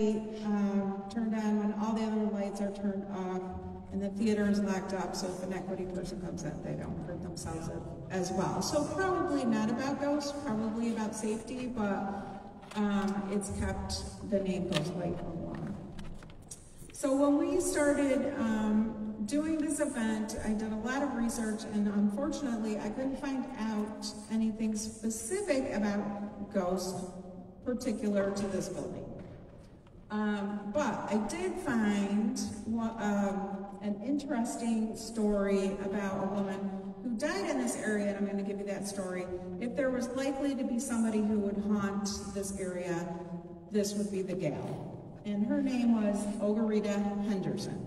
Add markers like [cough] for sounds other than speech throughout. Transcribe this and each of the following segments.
um, turned on when all the other lights are turned off and the theater is locked up, so if an equity person comes in, they don't hurt themselves as well. So probably not about ghosts, probably about safety, but um, it's kept the name Ghost Light along. So when we started um, doing this event, I did a lot of research and unfortunately I couldn't find out anything specific about ghosts particular to this building. Um, but I did find um, an interesting story about a woman who died in this area, and I'm going to give you that story. If there was likely to be somebody who would haunt this area, this would be the gal. And her name was Ogarita Henderson.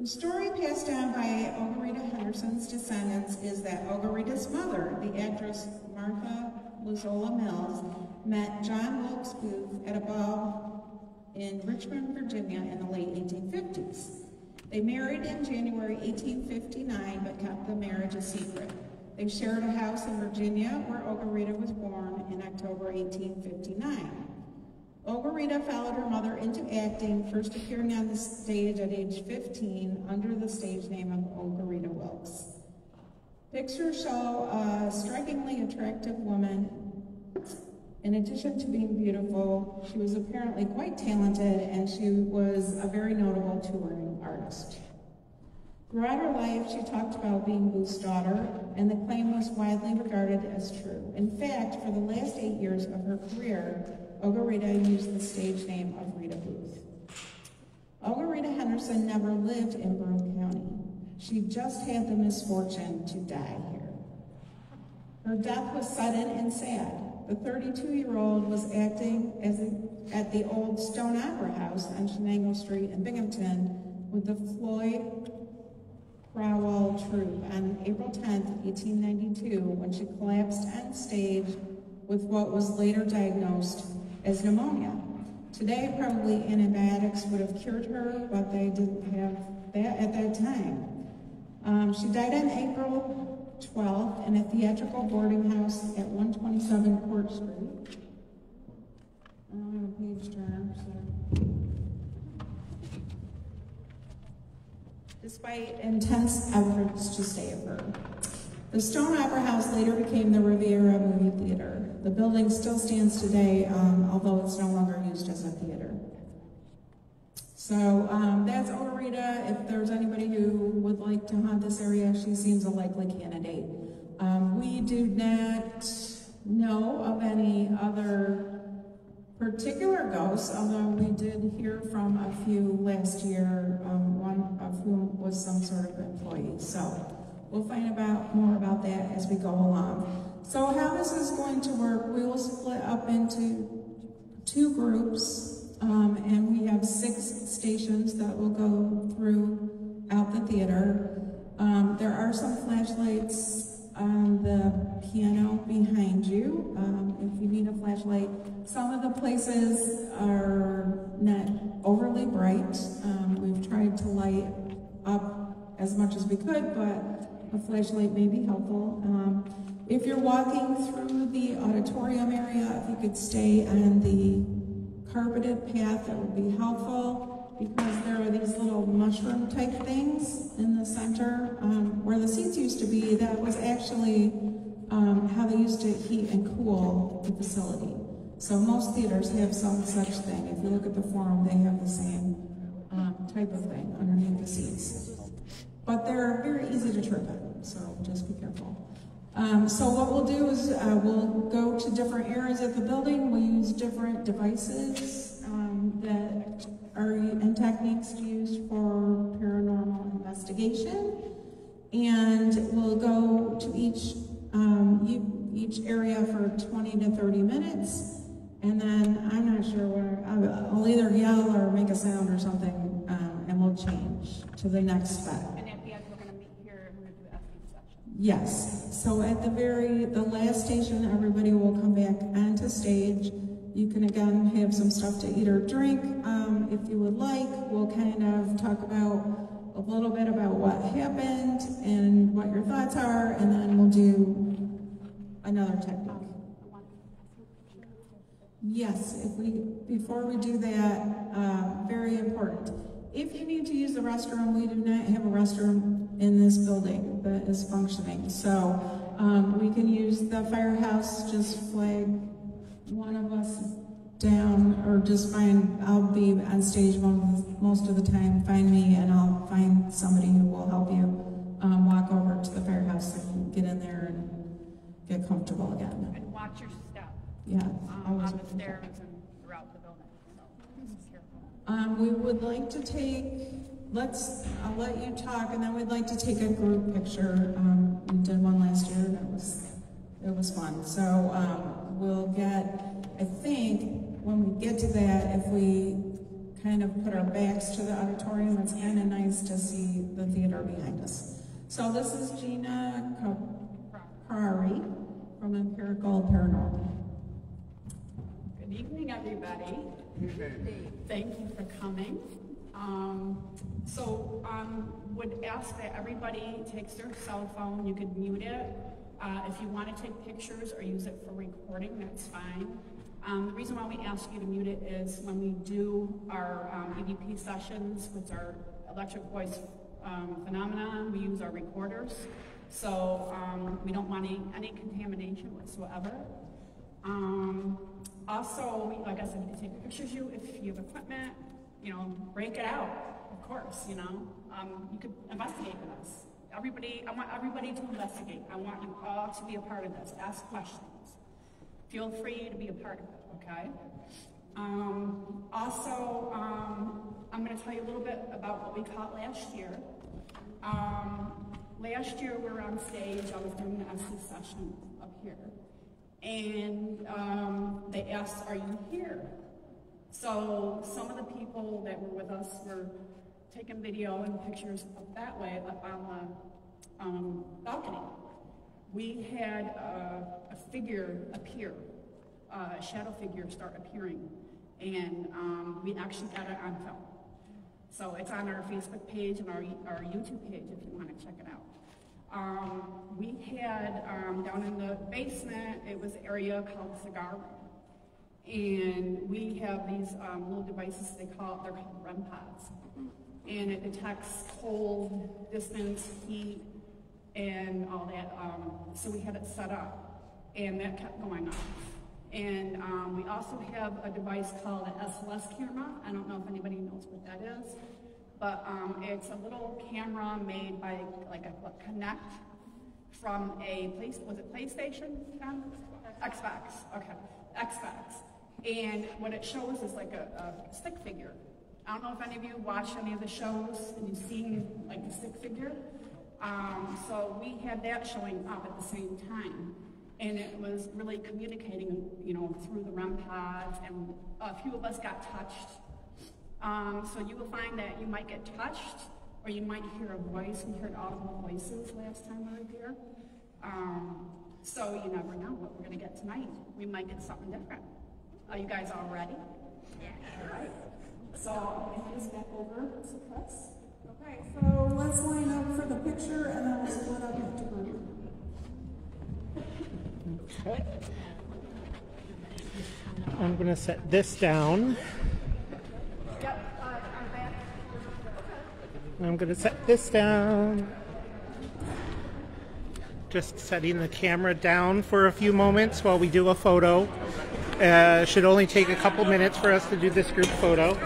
The story passed down by Ogarita Henderson's descendants is that Ogarita's mother, the actress Martha Izola Mills, met John Wilkes Booth at a ball in Richmond, Virginia in the late 1850s. They married in January 1859 but kept the marriage a secret. They shared a house in Virginia where Ogarita was born in October 1859. Ogarita followed her mother into acting, first appearing on the stage at age 15 under the stage name of Ogarita Wilkes. Pictures show a strikingly attractive woman in addition to being beautiful, she was apparently quite talented and she was a very notable touring artist. Throughout her life, she talked about being Booth's daughter, and the claim was widely regarded as true. In fact, for the last eight years of her career, Ogarita used the stage name of Rita Booth. Ogarita Henderson never lived in Broome. She just had the misfortune to die here. Her death was sudden and sad. The 32-year-old was acting as a, at the old Stone Opera House on Chenango Street in Binghamton with the Floyd Crowell Troupe on April 10, 1892, when she collapsed on stage with what was later diagnosed as pneumonia. Today, probably antibiotics would have cured her, but they didn't have that at that time. Um, she died on April 12th in a theatrical boarding house at 127 Court Street. I don't have a page turn, so. Despite intense efforts to save her. The Stone Opera House later became the Riviera Movie Theater. The building still stands today, um, although it's no longer used as a theater. So um, that's Ogarita. If there's anybody who would like to haunt this area, she seems a likely candidate. Um, we do not know of any other particular ghosts, although we did hear from a few last year, um, one of whom was some sort of employee. So we'll find about more about that as we go along. So how this is going to work, we will split up into two groups. Um, and we have six stations that will go through out the theater. Um, there are some flashlights on the piano behind you. Um, if you need a flashlight, some of the places are not overly bright. Um, we've tried to light up as much as we could, but a flashlight may be helpful. Um, if you're walking through the auditorium area, if you could stay on the carpeted path, that would be helpful because there are these little mushroom type things in the center um, where the seats used to be. That was actually um, how they used to heat and cool the facility. So most theaters have some such thing. If you look at the forum, they have the same um, type of thing underneath the seats. But they're very easy to trip in, so just be careful. Um, so what we'll do is uh, we'll go to different areas of the building. We'll use different devices um, that are and techniques used for paranormal investigation. And we'll go to each um, each area for 20 to 30 minutes. And then I'm not sure where, I'll either yell or make a sound or something, um, and we'll change to the next spot. Yes. So at the very, the last station, everybody will come back onto stage. You can again have some stuff to eat or drink um, if you would like. We'll kind of talk about a little bit about what happened and what your thoughts are, and then we'll do another technique. Yes, if we, before we do that, uh, very important. If you need to use the restroom, we do not have a restroom in this building that is functioning. So, um, we can use the firehouse, just flag one of us down, or just find, I'll be on stage most, most of the time, find me and I'll find somebody who will help you, um, walk over to the firehouse and get in there and get comfortable again. And watch your step, Yeah. um, on the stairs and throughout the building, so just careful. Um, we would like to take, let's, I'll let you talk, and then we'd like to take a group picture. Um, we did one last year, and it was, it was fun. So, um, we'll get, I think, when we get to that, if we kind of put our backs to the auditorium, it's kind of nice to see the theater behind us. So this is Gina Kari from Empirical Paranormal. Good evening, everybody. Thank you for coming. Um, so, um, would ask that everybody takes their cell phone, you could mute it. Uh, if you want to take pictures or use it for recording, that's fine. Um, the reason why we ask you to mute it is when we do our um, EVP sessions, which are electric voice um, phenomenon, we use our recorders. So um, we don't want any, any contamination whatsoever. Um, also, like I said, you can take pictures you if you have equipment, you know, break it out, of course, you know. Um, you could investigate with us. Everybody, I want everybody to investigate. I want you all to be a part of this. Ask questions. Feel free to be a part of it, okay? Um, also, um, I'm going to tell you a little bit about what we caught last year. Um, last year, we were on stage. I was doing the Estes session up here, and um, they asked, "Are you here?" So some of the people that were with us were taking video and pictures up that way, up on the um, balcony. We had a figure appear, a shadow figure start appearing, and um, we actually got it on film. So it's on our Facebook page and our, our YouTube page if you want to check it out. Um, we had um, down in the basement, it was an area called cigar room. And we have these um, little devices, they call they're called REM pods. And it detects cold, distance, heat, and all that. Um, so we had it set up, and that kept going off. And um, we also have a device called an SLS camera. I don't know if anybody knows what that is, but um, it's a little camera made by like a Kinect from a place. Was it PlayStation? John? Xbox. Okay, Xbox. And what it shows is like a, a stick figure. I don't know if any of you watch any of the shows and you've seen like the stick figure. Um, so we had that showing up at the same time. And it was really communicating, you know, through the REM pods, and a few of us got touched. Um, so you will find that you might get touched, or you might hear a voice. We heard audible voices last time we were here. Um, so you never know what we're going to get tonight. We might get something different. Are you guys all ready? Yeah. All right. So I'm going to hand this back over to Chris. Okay, so let's line up for the picture and then we'll split up into groups. Okay. I'm going to set this down. Yep, uh, our back. I'm going to set this down. Just setting the camera down for a few moments while we do a photo. Uh, should only take a couple minutes for us to do this group photo.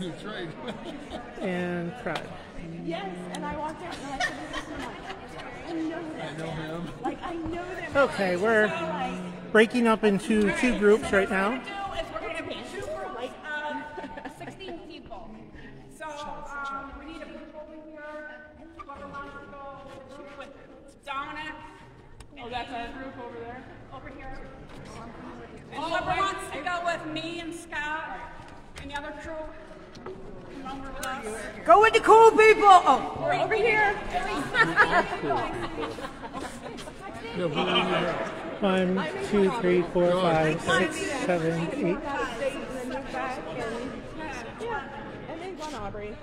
It's always. That's right. [laughs] And crud. yes, and I walked out, and I said, "This is. I know that. I know him. Like I know them. Okay, we're breaking up into two groups right now. do is we're gonna have two groups, like, um, sixteen people. So, um, we need a group over here, whoever wants to go, with Dominic. Oh, that's a group over there. Over here. And whoever wants to go with me and Scott and the other crew, come over with us. Go with the cool people. Oh, we're over here. Yeah, who are you? One, two, three, four, five, six, seven, eight. Yeah, and then Glen Aubrey.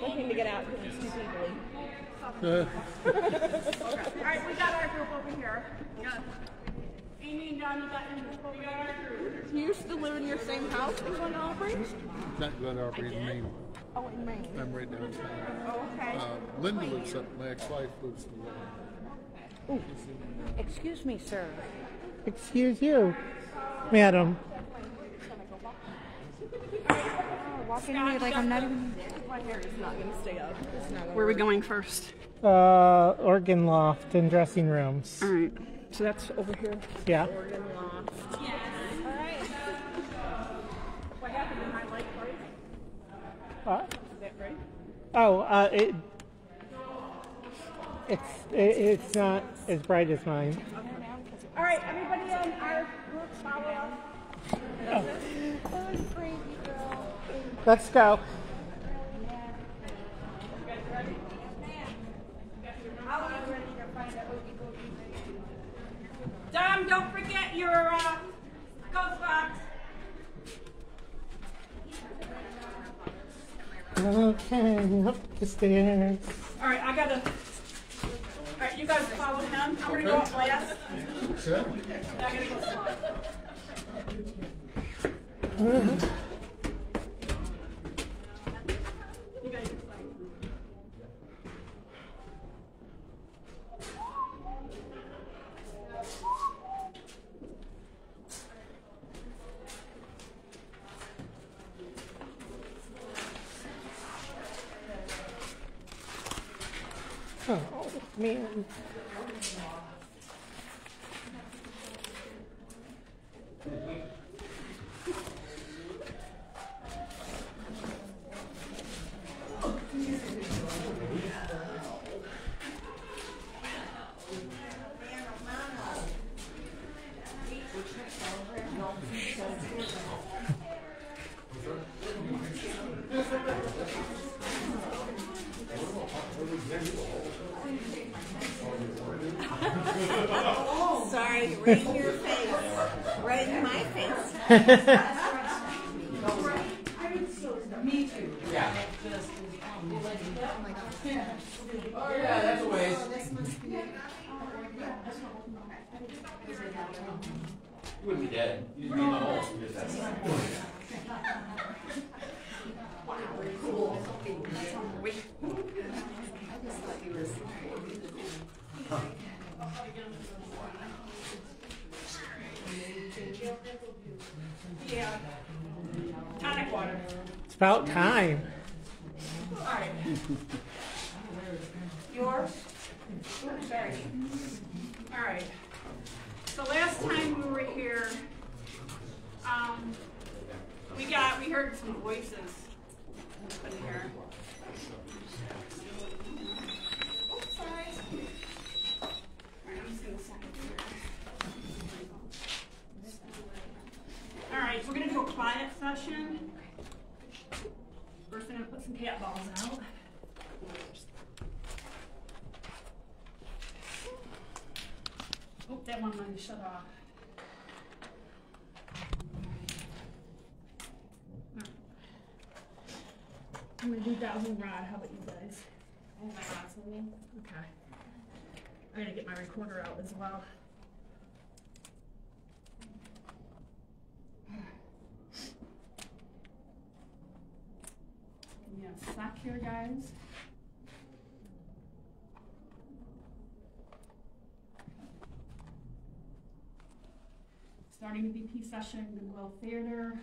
Looking to get out because it's too peoply. Uh, All right, we got our group over here. We got Amy and Don, you got your group over here. Do you still live in your same house in Glen Aubrey? not Glen Aubrey, in Maine. Oh, in Maine. I'm right downtown. Oh, okay. Uh, Linda lives up, my ex-wife lives in Linda. Excuse me, sir. Excuse you, madam. Walking away like I'm not even. My hair is not going to stay up. It's not gonna Where are we going first? Uh, organ loft and dressing rooms. All right, so that's over here. Yeah. organ loft. What happened in my life, right? What? Is that right? Oh, uh, it. It's it, it's not as bright as mine. All right, everybody in our group follow us. Let's go. Dom, don't forget your uh, ghost box. Okay, up the stairs. All right, I gotta. All right, you guys follow him. I'm gonna go up last. Okay. I gotta go slow. You guys are fine. Oh man. Sorry, right in your face. Right in my face. [laughs] You wouldn't be dead. You'd be in the hole. Yeah. Tonic water. It's about time. All right. Yours? Oops, sorry. All right. So last time we were here, um, we got, we heard some voices in here. Sorry. All right, I'm. All right, we're gonna do a quiet session. First, I'm gonna put some cat balls out. Oh, that one might shut off. I'm gonna do dowsing rod, how about you guys? me? Okay. I'm gonna get my recorder out as well. Give me a sec here, guys. Starting the EVP session, Goodwill Theater,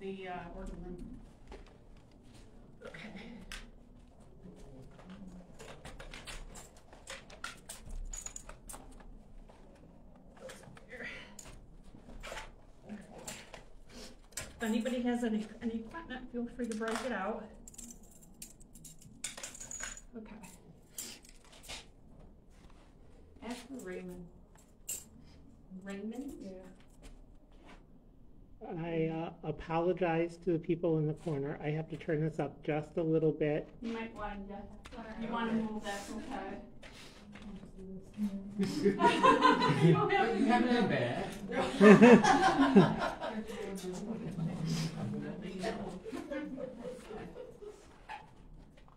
the uh, organ room. Okay. If anybody has any, any equipment, feel free to break it out. Okay. Ask for Raymond. Raymond? Yeah. I uh, apologize to the people in the corner. I have to turn this up just a little bit. You might want to, you want to move that, okay? [laughs] You don't have- You haven't bad.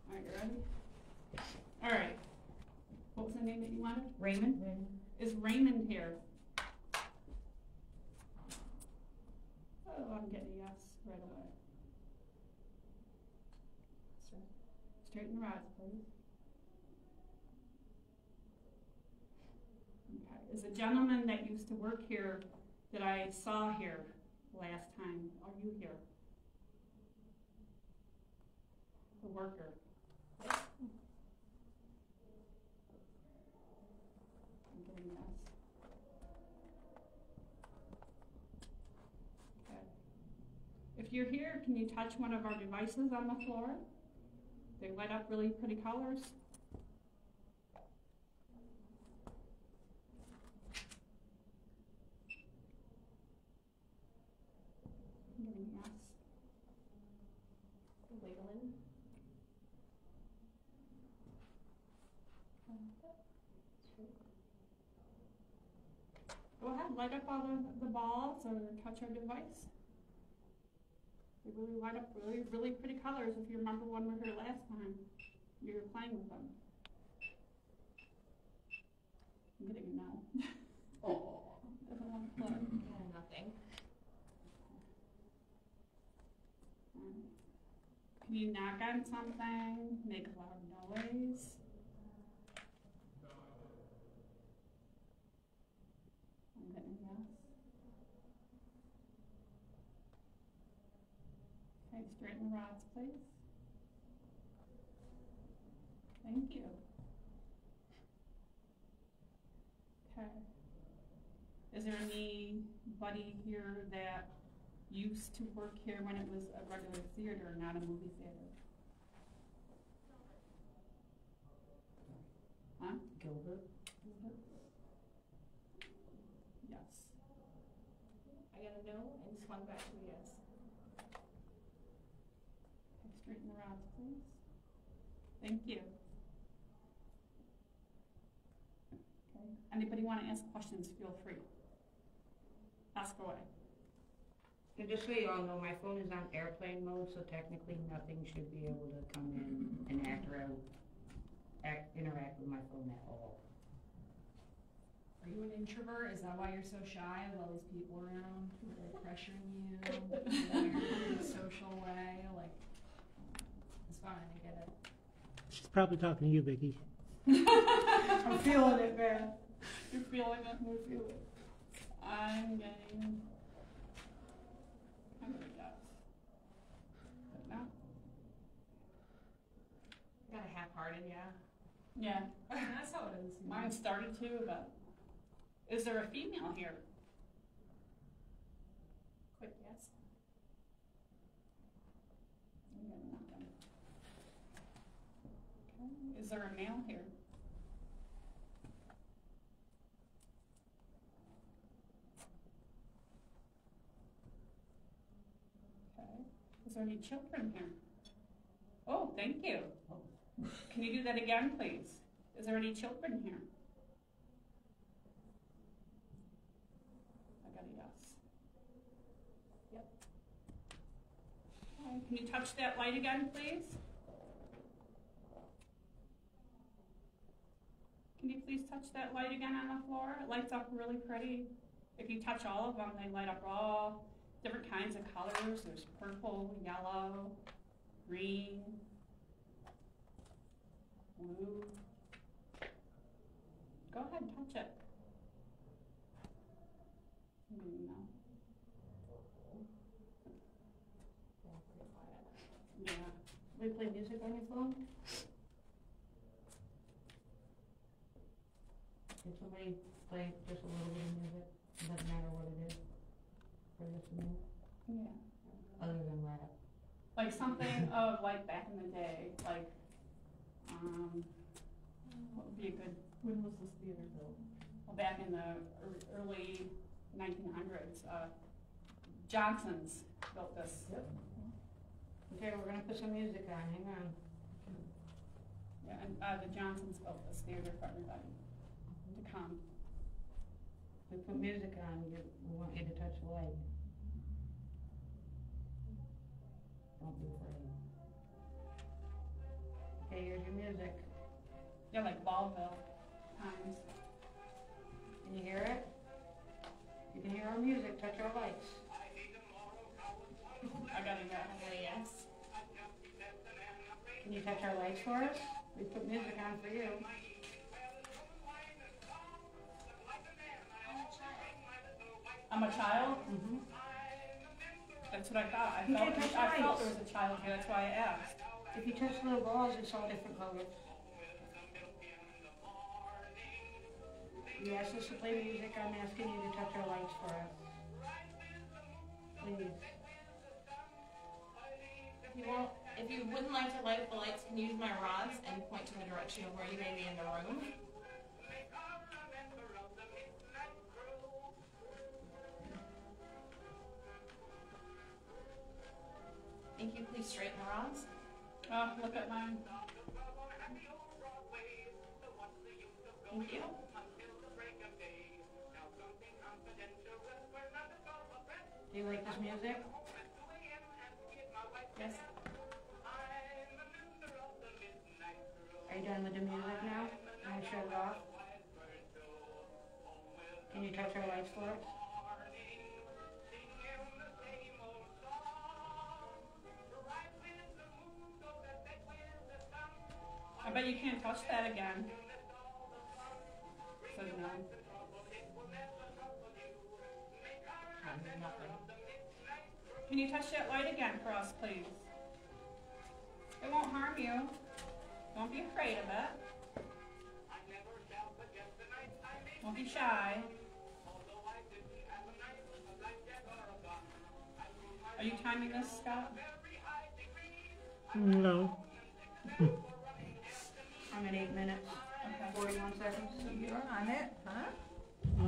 Alright, you ready? Alright. What was the name that you wanted? Raymond? Is Raymond here? Oh, I'm getting a yes right away. Straighten your eyes, please. Okay, is a gentleman that used to work here that I saw here last time, are you here? The worker. I'm getting yes. Okay. If you're here, can you touch one of our devices on the floor? They light up really pretty colors. Yes. Wiggling. Go ahead, light up all the, the balls or touch our device. They really light up really, really pretty colors if you remember when we were here last time. You were playing with them. I'm getting a no. Oh. Doesn't want to play. Nothing. Um, Can you knock on something, make a loud noise? I'm getting a yes. Okay, straighten rods, please. Thank you. Okay. Is there anybody here that used to work here when it was a regular theater, not a movie theater? Huh? Gilbert? Yes. I got a no and swung back to a yes. Okay, Straighten the rods, please. Thank you. Okay, anybody wanna ask questions, feel free. Ask away. And just so you all know, my phone is on airplane mode, so technically nothing should be able to come in and act around, act, interact with my phone at all. Are you an introvert? Is that why you're so shy of all these people around? Like pressuring you [laughs] in a social way? Like, it's fine, I get it. She's probably talking to you, Vicky. I'm feeling it, man. You're feeling it, we feel it. I'm getting. I'm gonna guess. But no. Got a half-hearted, yeah. Yeah, [laughs] That's how it is. mine started too, but is there a female here? Quick yes. I'm getting nothing. Okay, is there a male here? Okay, is there any children here? Oh, thank you. Can you do that again, please? Is there any children here? I got a yes. Yep. Can you touch that light again, please? Can you please touch that light again on the floor? It lights up really pretty. If you touch all of them, they light up all different kinds of colors. There's purple, yellow, green, blue. Go ahead and touch it. Mm, No. Yeah. We play music on your phone? Can somebody play just a little bit of music? It Doesn't matter what it is. For this minute, Yeah. other than rap. Like something [laughs] of like back in the day, like, um, what would be a good, When was this theater built? well, back in the ear- early nineteen hundreds, uh, Johnson's built this. Okay, we're gonna put some music on, hang on. Yeah, and, uh, the Johnsons built this theater for everybody to come. We put music on, you, we want you to touch the light. Don't be afraid. Okay, here's your music. Yeah, like vaudeville times. Can you hear it? You can hear our music, touch our lights. [laughs] I gotta go. Oh, yes. Can you touch our lights for us? We put music on for you. I'm a child? Mm-hmm. That's what I thought. I felt, can touch I felt there was a child here, that's why I asked. If you touch little balls, it's all different colors. You asked us to play music, I'm asking you to touch our lights for us. Please. If you won't, if you wouldn't like to light up the lights, can you use my rods and point to the direction of where you may be in the room? Thank you. Please straighten the rods. Oh, look at mine. Thank you. Do you like this music? Yes. Are you done with the music now? Can I shut it off? Can you touch our lights for us? I bet you can't touch that again. Says no. Can you touch that light again for us, please? It won't harm you. Don't be afraid of it. Don't be shy. Are you timing this, Scott? No. [laughs] I'm at eight minutes, Okay. forty-one seconds. You're on it, huh?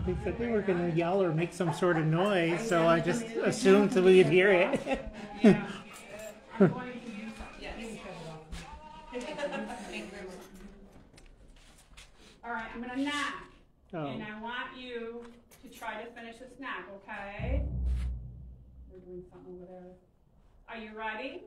They said they were gonna yell or make some sort of noise, so I just [laughs] assumed that we'd hear it. Yeah. [laughs] I'm going to do. Yes. You can shut it off. Thank you very much. All right, I'm gonna knock. Oh, And I want you to try to finish this snack, okay? We're doing something over there. Are you ready?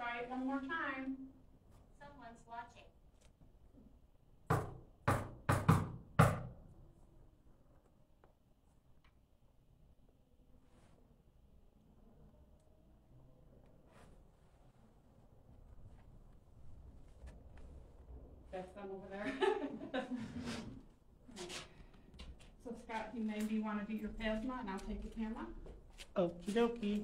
Try it one more time. Someone's watching. That's them over there. [laughs] So Scott, you maybe wanna do your plasma and I'll take the camera? okie dokie.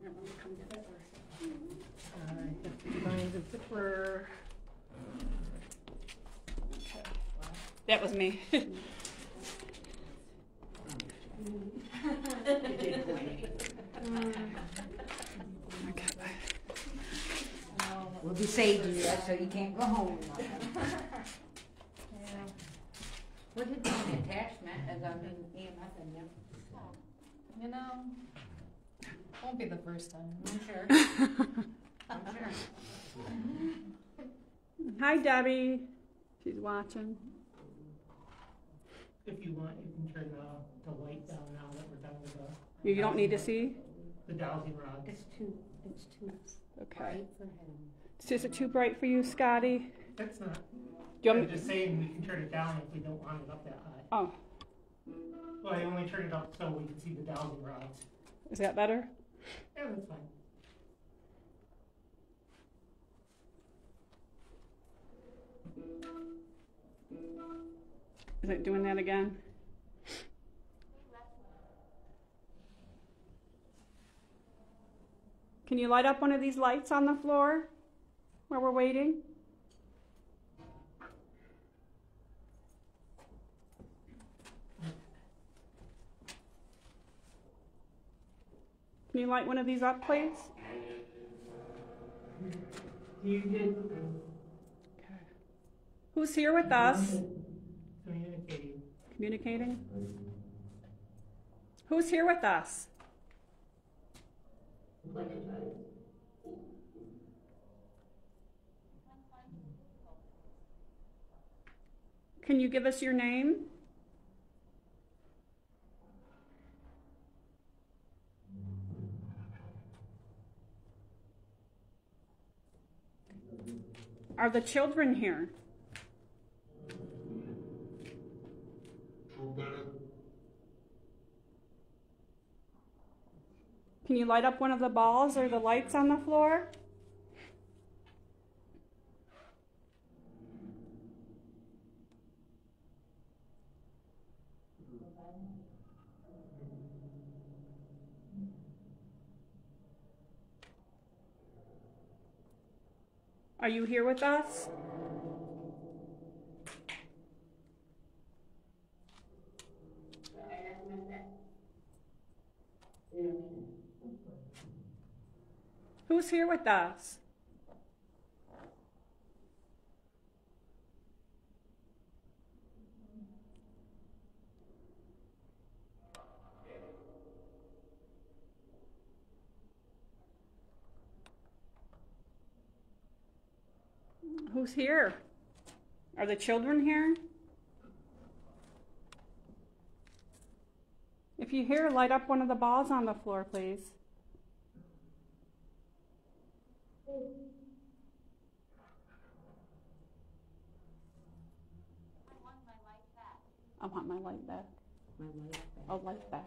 Here, let me come get it or- I have to find the zipper. That was me. [laughs] We'll be saving you, so you can't go home. Yeah. What did the attachment as I'm in EMS and them? You know, won't be the first time. I'm sure. [laughs] I'm sure. Hi Debbie. She's watching. If you want, you can turn the, the light down now that we're done with the. You don't need to see? The dowsing rods. It's too, it's too Okay. bright for him. Is it too bright for you, Scotty? That's not, Do you I'm want me? just saying we can turn it down if we don't want it up that high. Oh, Well, I only turn it up so we can see the dowsing rods. is that better? Yeah, that's fine. Is it doing that again? Can you light up one of these lights on the floor while we're waiting? Can you light one of these up, please? Who's here with us? communicating. Communicating? Who's here with us? Can you give us your name? Are the children here? Can you light up one of the balls or the lights on the floor? Are you here with us? Who's here with us? Who's here? Are the children here? If you hear, light up one of the balls on the floor, please. I want my light back. My light. I'll light back.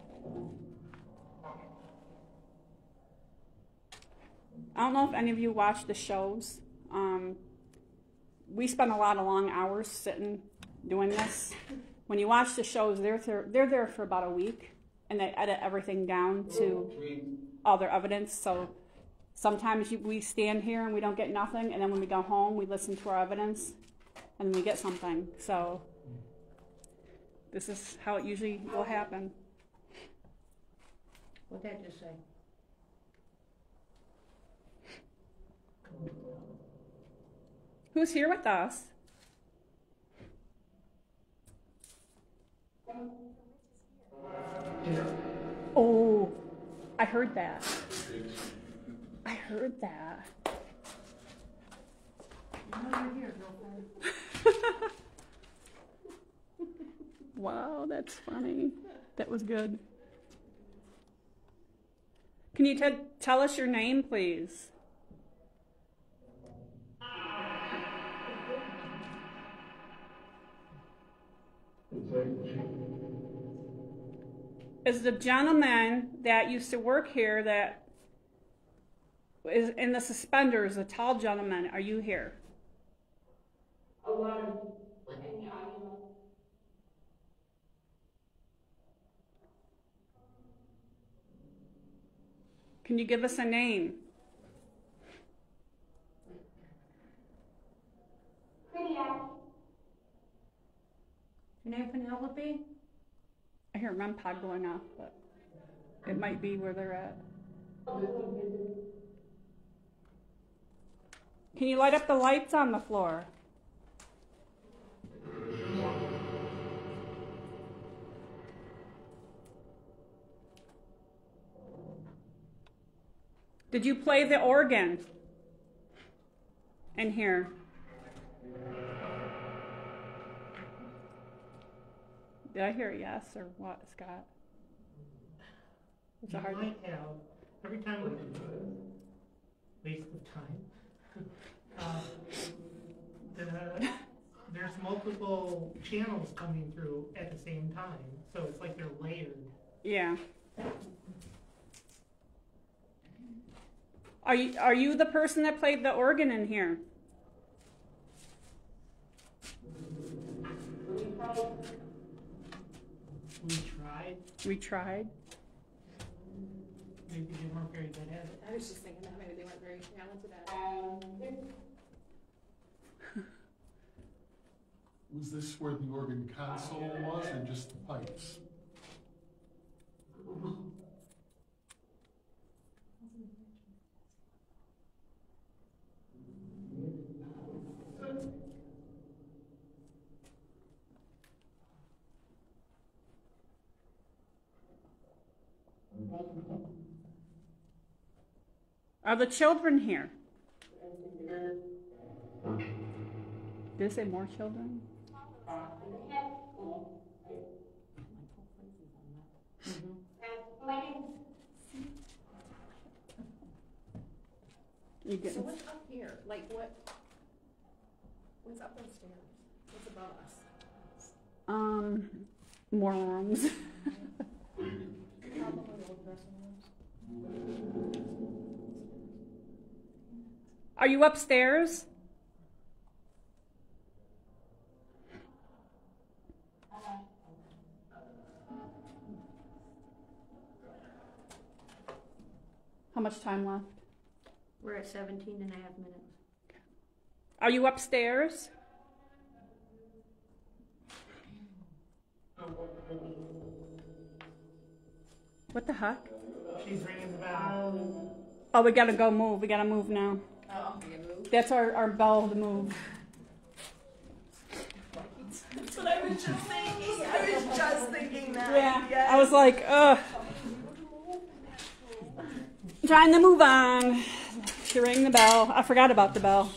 I don't know if any of you watch the shows. Um, we spend a lot of long hours sitting doing this. When you watch the shows, they're there, they're there for about a week, and they edit everything down to all their evidence. So sometimes you, we stand here and we don't get nothing, and then when we go home, we listen to our evidence, and we get something. So this is how it usually will happen. What did that just say? Who's here with us? Oh, I heard that. I heard that. [laughs] wow, that's funny. That was good. Can you te- tell us your name, please? is the gentleman that used to work here that is in the suspenders, a tall gentleman. Are you here? Can you give us a name? Your name Penelope? I hear REM pod going off, but it might be where they're at. Can you light up the lights on the floor? Did you play the organ? In here. Did I hear a yes or what, Scott? It's a hard. might have, every time we, waste of time. [laughs] Uh, the, there's multiple channels coming through at the same time, so it's like they're layered. Yeah. Are you are you the person that played the organ in here? We tried, We tried. maybe they weren't very good at it. I was just thinking that maybe they weren't very talented at it. Um, was this where the organ console oh, was or just the pipes? Are the children here? Did it say more children? You So what's up here? Like what? What's up those stairs? What's above us? um more rooms. Probably old dressing rooms. Are you upstairs? How much time left? We're at 17 and a half minutes. Are you upstairs? What the heck? She's ringing the bell. Oh, we gotta go move. We gotta move now. Oh. That's our, our bell to move. That's what I was just thinking. I was just thinking that. Yeah. Yes. I was like, ugh. Trying to move on. She rang the bell. I forgot about the bell.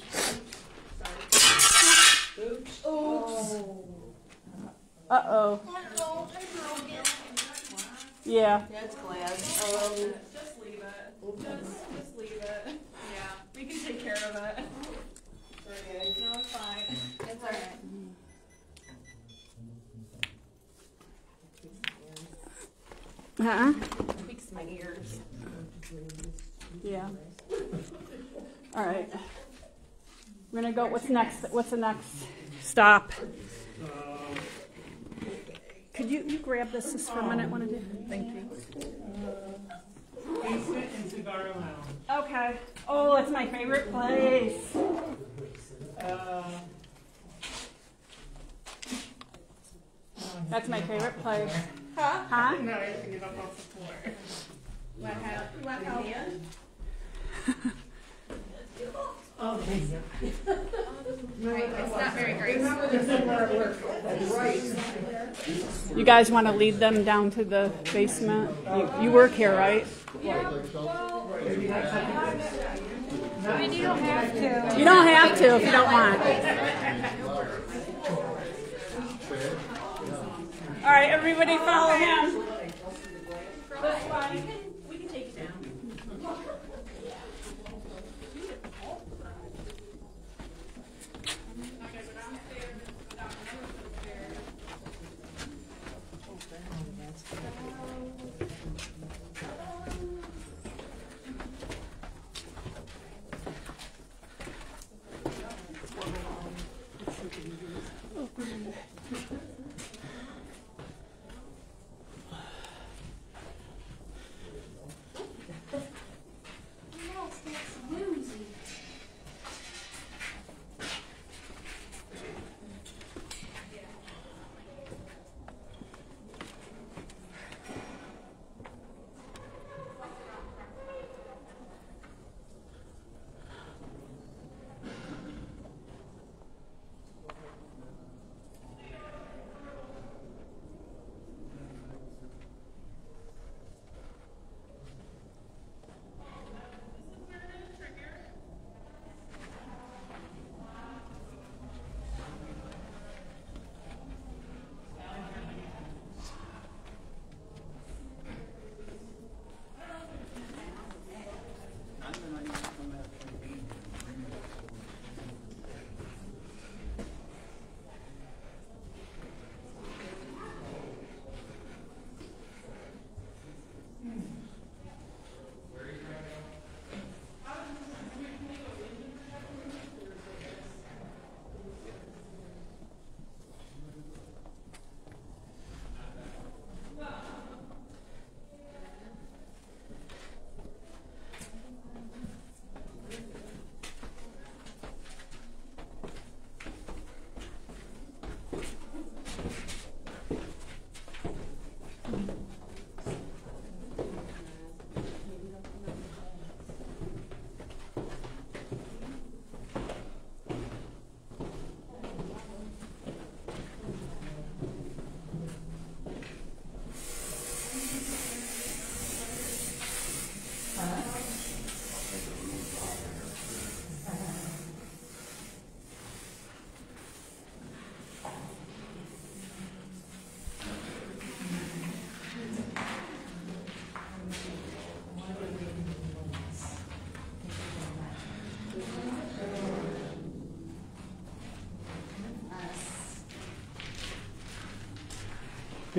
Oops. Uh oh. Yeah. That's glad. Um, Just leave it. Just, just leave it. Yeah, we can take of it. sorry guys. No, it's fine. It's alright. Huh? Tweaks my ears. Uh-huh. Yeah. All right. We're gonna go. What's next? What's the next stop? Could you you grab this just for a minute, one of you? Thank you. Uh, basement and cigar lounge. Okay. Oh, it's my favorite place. Uh, That's my favorite place. Huh? Huh? No, I have to get up off the floor. Want help? You want help? Oh, thank you. Right, it's not very great. You guys want to lead them down to the basement? You, you work here, right? We do have to. You don't have to if you don't want. All right, everybody follow him.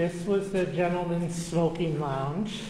This was the gentleman's smoking lounge.